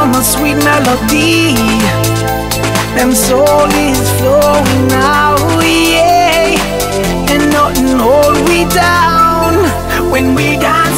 from a sweet melody. Them soul is flowing now, yeah, and nothing hold we down when we dance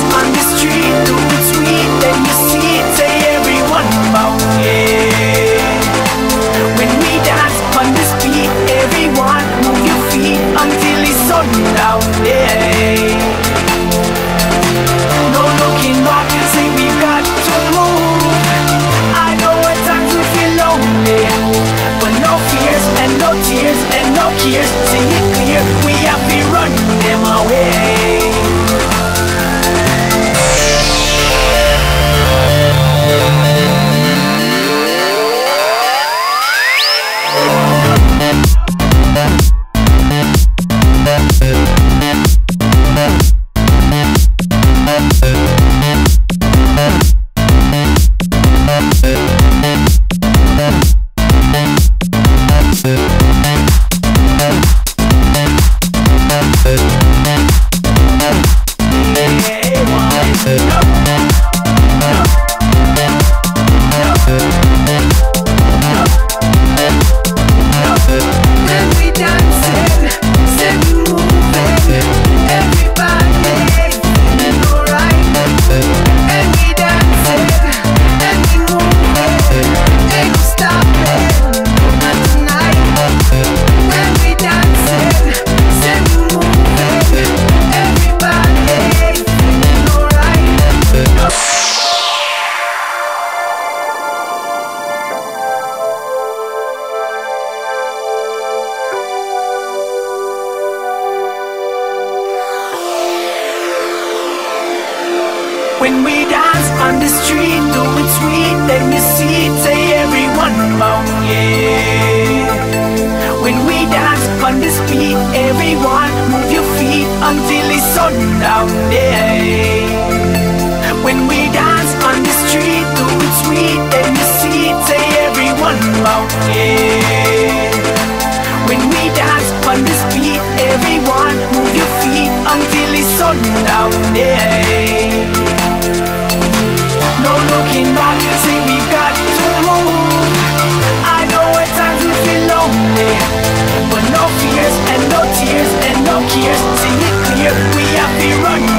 When we dance on the street, do it sweet, then you see say everyone bow, yeah. When we dance on the street, everyone move your feet until it's sundown, yeah. When we dance on the street, do it sweet, then you see say everyone bow, yeah. When we dance on the street, everyone move your feet until it's sundown, yeah. years, sing it clear, we have the run.